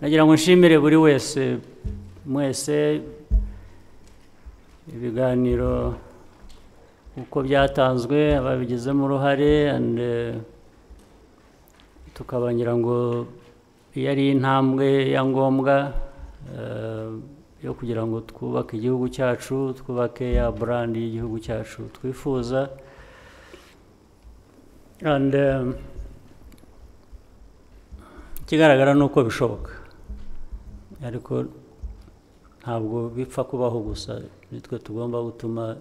nagira ngo nshimire buri wese mwese ibiganiro uko byatanzwe ababigizemo uruhare and, eh, tukaba ngira ngo iyo ari intambwe ya ngombwa eh, yo kugira ngo twubake igihugu cyacu twubake ya burandi y'igihugu cyacu twifuza. Ikigaragara ni uko bishoboka. Ariko ntabwo bipfa kubaho gusa nitwe tugomba gutuma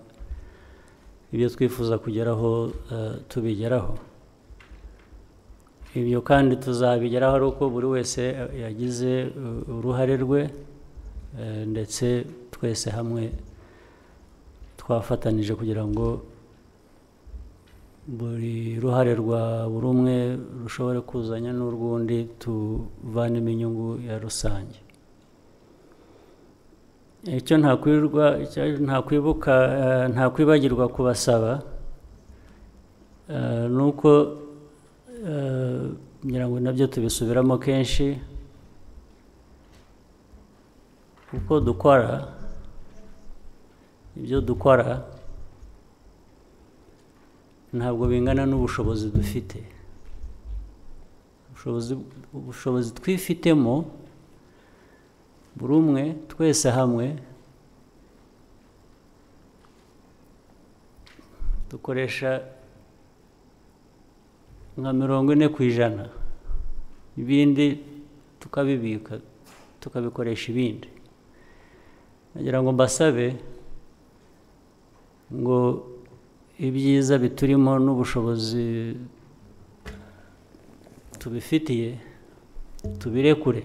ibyo twifuza kugeraho eh, tubigeraho. Ibyo kandi tuzabigeraho ari uko buri wese yagize uruhare rwe eh, ndetse twese hamwe twafatanije kugira ngo buri ruhare rwa buri umwe rushobore kuzanya n'urw'undi tuvanemo inyungu ya rusange. Icyo eh, ntakwibagirwa kubasaba eh, ni uko eh, ngira ngo na byo tubisubiramo kenshi uko dukora ibyo dukora ntabwo bingana n'ubushobozi dufite. Ubushobozi twifitemo buri umwe twese hamwe dukoresha nka mirongo ine ku ijana. Ibindi tukabibika tukabikoresha ibindi. Nagira ngo mbasabe ngo ibyiza biturimo n'ubushobozi tubifitiye tubirekure.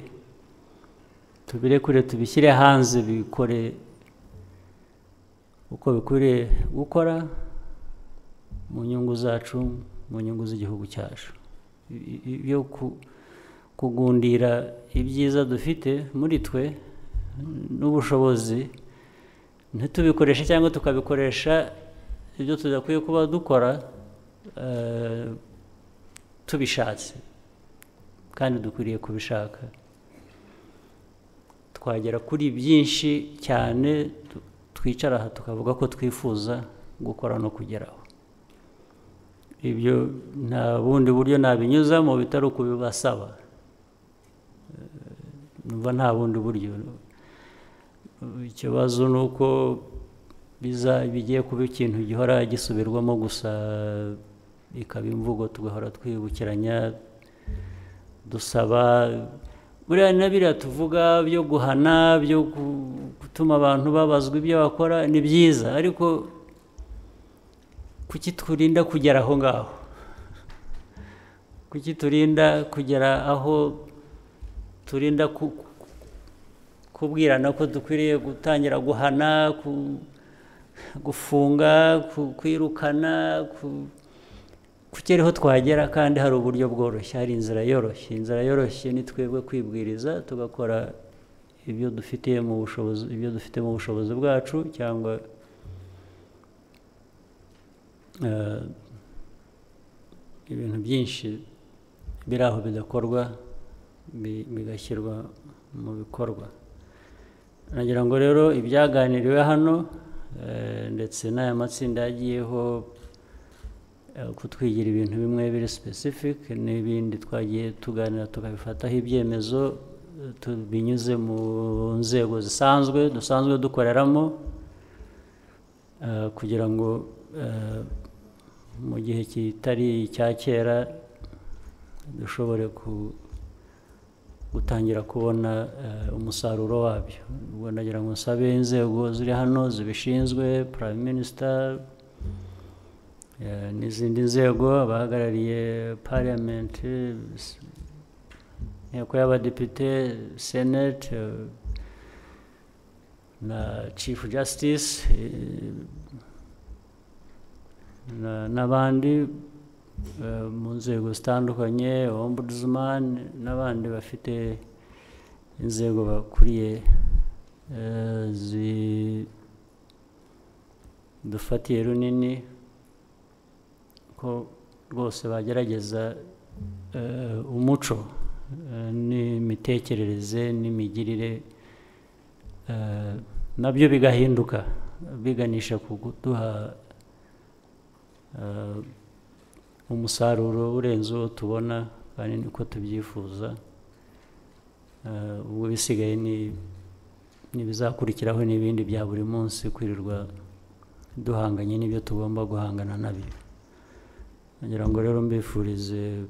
Tubirekure tubishyire hanze bikore uko bikwiriye gukora mu nyungu zacu mu nyungu z'igihugu cyacu. I- i- ibyo ku- kugundira ibyiza dufite muri twe n'ubushobozi ntitubikoreshe cyangwa tukabikoresha ibyo tudakwiye kuba dukora eh, tubishatse kandi dukwiriye kubishaka twagera kuri byinshi cyane twicara aha tukavuga ko twifuza gukora no kugeraho ibyo nta bundi buryo nabinyuzamo bitari ukubibasaba Eh, numva nta bundi buryo ikibazo ni uko bigiye kuba ikintu gihora gisubirwamo gusa ikaba imvugo tugahora twibukiranya dusaba buriya na biriya tuvuga byo guhana byo gu- gutuma abantu babazwa ibyo bakora ni byiza. Ariko kuki turinda kugera aho ngaho? Kuki turinda kugera aho turinda ku- ku- kubwirana ko dukwiriye gutangira guhana gufunga kwirukana ku- kugera aho twagera kandi hari uburyo bworoshye hari inzira yoroshye. Inzira yoroshye ni twebwe kwibwiriza tugakora ibyo dufitiye mu bushobozi ibyo dufite mu bushobozi bwacu cyangwa eh, ibintu byinshi biri aho bidakorwa bi- bigashyirwa mu bikorwa. Nagira ngo rero ibyaganiriwe hano eh, ndetse n'aya matsinda yagiyeho eh, kutwigira ibintu bimwe biri specific n'ibindi twagiye tuganira tukabifataho ibyemezo eh, binyuze mu nzego zisanzwe dusanzwe dukoreramo eh, kugira ngo mu gihe kitari icya kera dushobore ku- gutangira kubona eh, umusaruro wabyo. Ubwo nagira ngo nsabe inzego ziri hano zibishinzwe prime minister eh, n'izindi nzego abahagarariye parliament s- inteko y'abadepite senate eh, na chief justice na- n'abandi. Mu nzego zitandukanye ombudsman n'abandi bafite inzego bakuriye eh, zidufatiye runini ko rwose bagerageza eh, umuco eh, n'imitekerereze n'imigirire eh, na byo bigahinduka biganisha ku kuduha eh, umusaruro urenze uwo tubona kandi niko tubyifuza Eh, ubu bisigaye ni n'ibizakurikiraho n'ibindi bya buri munsi kwirirwa duhanganye n'ibyo tugomba guhangana na byo. Kugira ngo rero mbifurize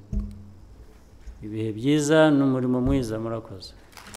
ibihe byiza n'umurimo mwiza murakoze.